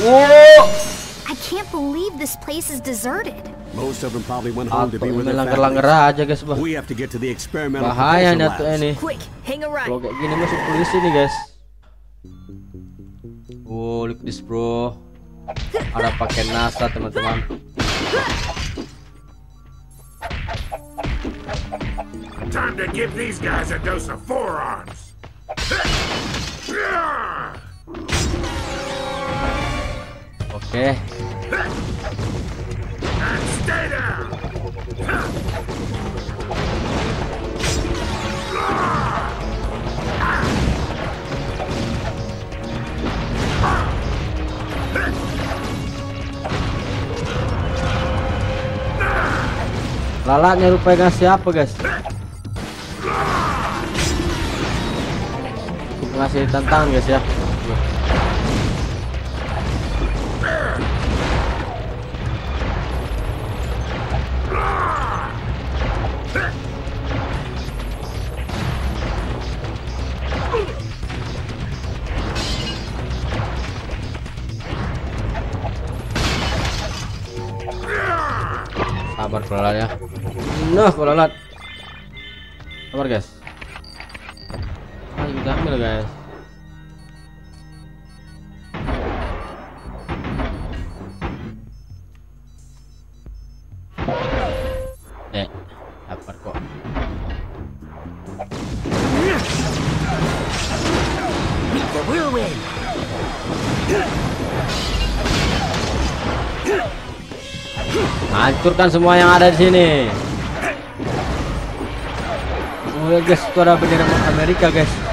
Wow. I can't believe this place is deserted. Most of them probably went home to be with their langgar-langgar families. aja guys, bah. We have to get to the experimental Bahaya propulsion nih tuh labs. Eh, ini. Quick, hang a right. Kalau kayak gini masuk polisi nih guys. Wow, oh, look at this bro. Ada pakai NASA teman-teman. Time to give these guys a dose of forearms. Oke. Lalatnya rupanya siapa guys? Ngasih tantangan guys ya. Kolalat ya. Nah kolalat. Sabar guys. Ayo kita ambil guys. Hancurkan semua yang ada di sini. Oh ya guys, itu ada bendera Amerika guys.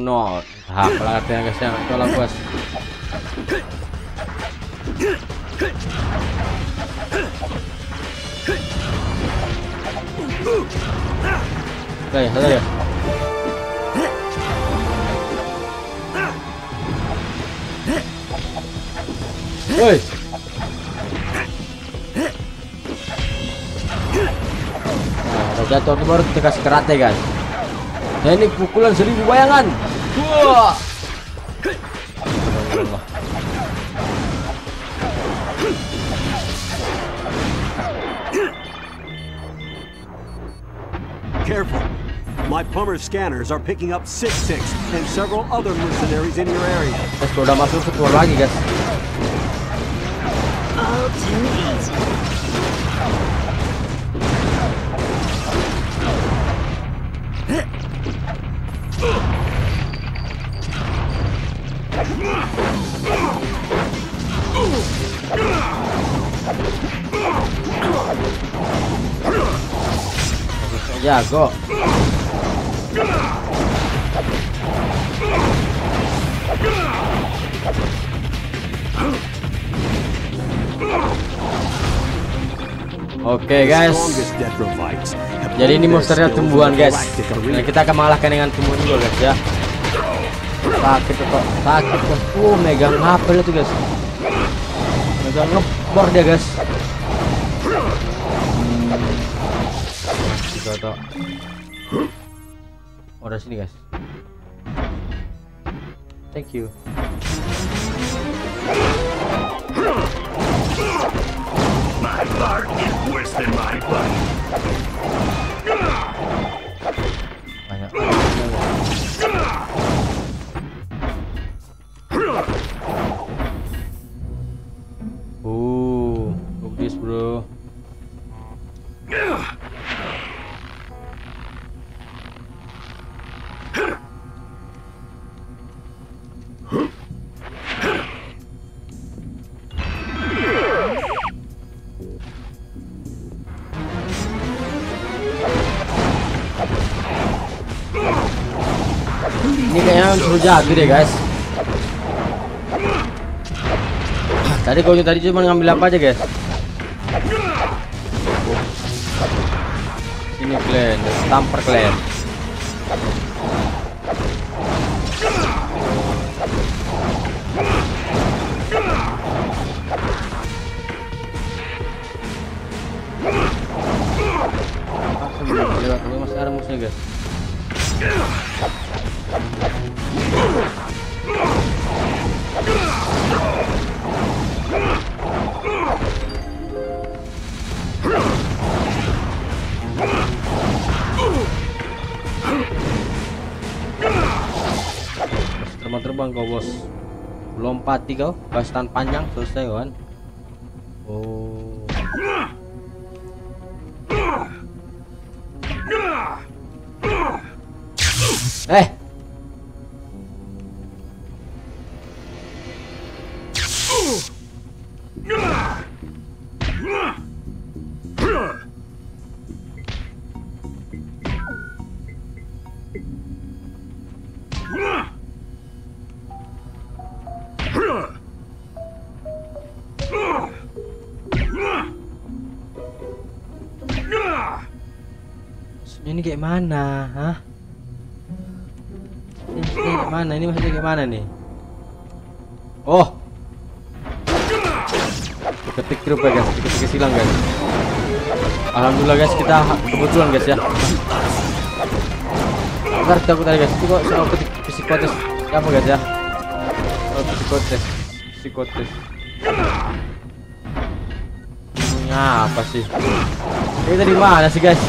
Burno. Ah, pelatihnya guys ya, tolong bos. Oke, satu ya. Woi. Nah, jatuh ini baru kita kasih karate guys. Teknik pukulan seribu bayangan. Wah. Allah. Careful. My plumber scanners are picking up 6-6 and several other mercenaries in your area. Guys, kalau udah masuk keluar lagi guys. All too Jago. Oke guys. Jadi ini monsternya tumbuhan guys. Nah, kita akan mengalahkan dengan tumbuhan juga guys ya. Sakit kok, sakit guys. Uh, megang apel itu guys. Megang ngebor dia guys. Dari sini guys. Thank you. My is worse than my. Ini kayaknya suruh jadi deh guys. Tadi kau tadi cuma ngambil apa aja guys? Ini clan, stamper clan Terbang-terbang kau bos. Lompati kau, basetan panjang selesai kan. Oh. Eh. Ini kayak mana, hah? Ini kayak mana? Ini maksudnya kayak mana nih? Oh. Ketik grup ya guys, ketik silang guys. Alhamdulillah guys kita kebetulan guys ya. Ntar takut tadi guys, itu kok soal ketik psikotes apa guys ya? Oh, psikotes, psikotes. Nah, apa sih? Ini tadi mana sih guys?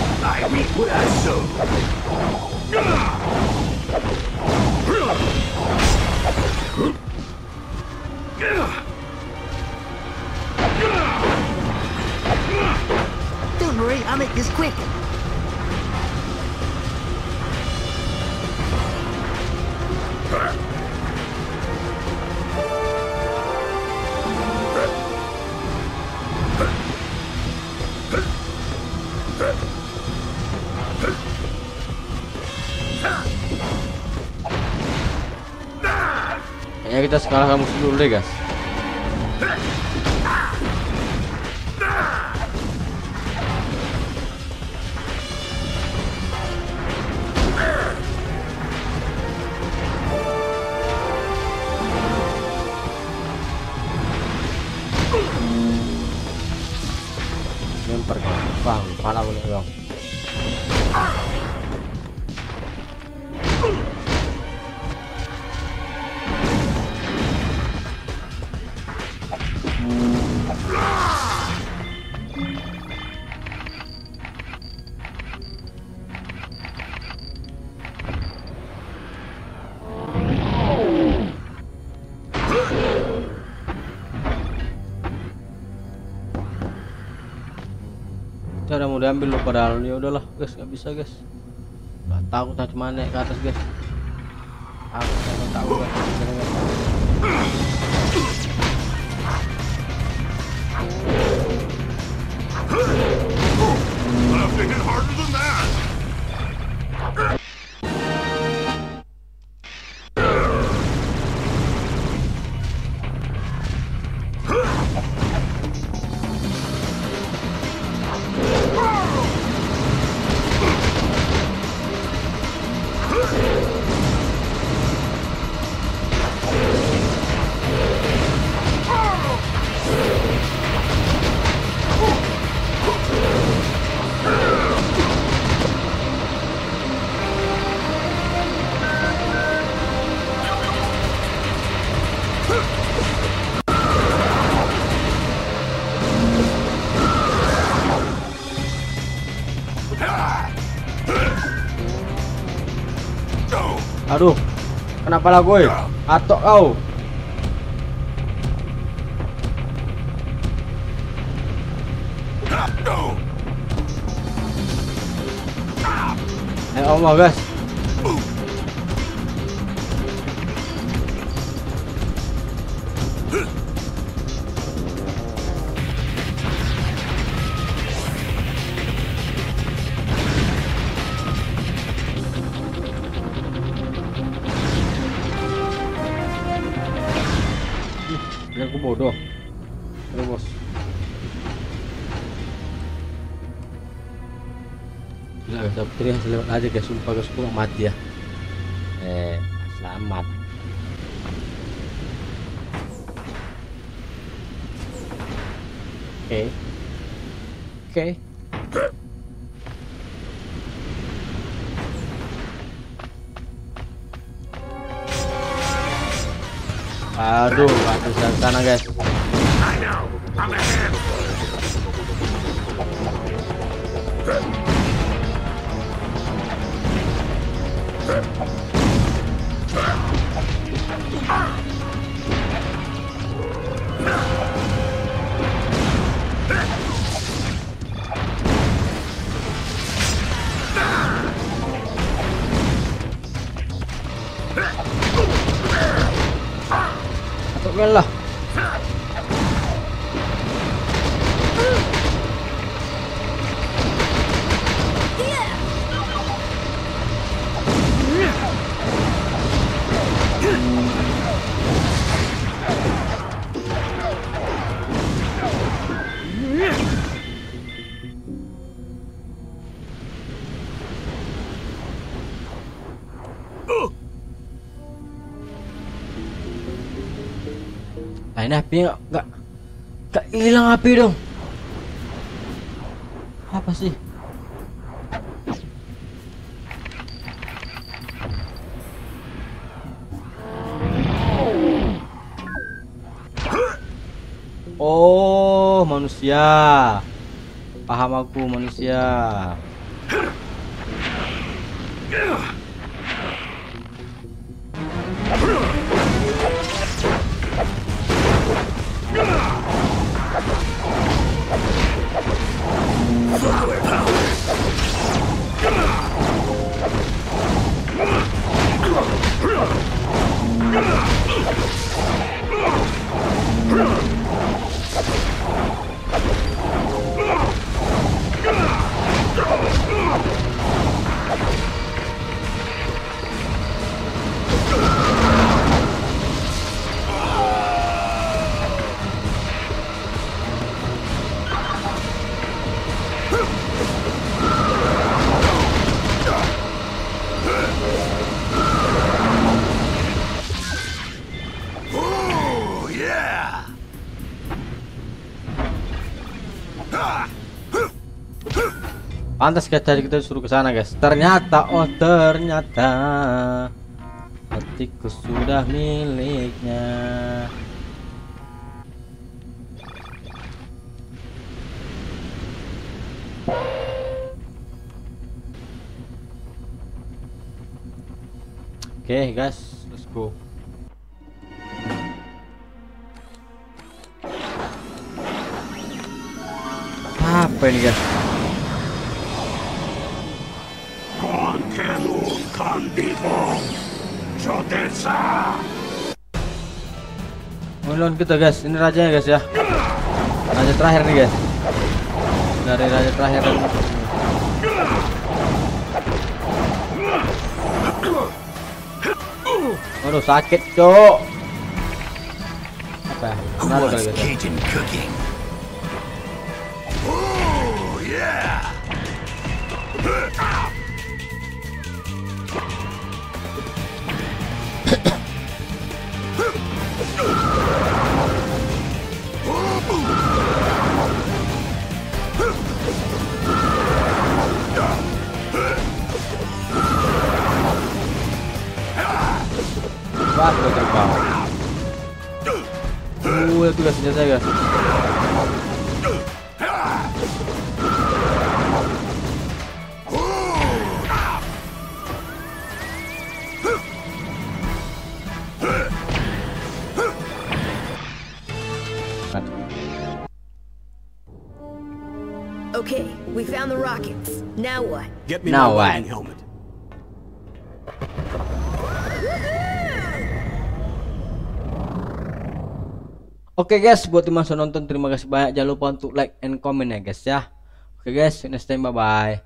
Don't worry, I'll make this quick. Kita sekarang musuh dulu deh guys. Lempar bang, pala boleh bang. Mau diambil loh padahal ya udahlah guys nggak bisa guys. Gak tahu tak cuma naik ke atas guys. Aku nggak tahu guys. Jangan- I have to hit harder than that. Aduh, kenapa lah gue? Atok kau. Eh, Allah guys. Bodoh. Aduh bos. guys Putri selamat aja guys. Sumpah guys gua mati ya. Eh selamat. Oke. Oke aduh aduh sana guys. I Vâng cái là nggak nggak nggak hilang api dong. Apa sih? Oh manusia. Paham aku manusia. Oh, Pantas guys tadi kita suruh ke sana guys. Ternyata oh ternyata hatiku sudah miliknya. Oke guys, let's go. Apa ini guys? Jodesa. Melawan kita guys, ini rajanya guys ya. Raja terakhir nih guys. Dari raja terakhir Waduh sakit cok. Apa? ya? Kenapa kali guys? ya? Oh, yeah. Itu guys senjata. Okay, we found the rockets. Now what? Get me Now my what? helmet. Oke okay guys, buat yang sudah nonton terima kasih banyak. Jangan lupa untuk like and comment ya guys ya. Oke okay guys, next time bye bye.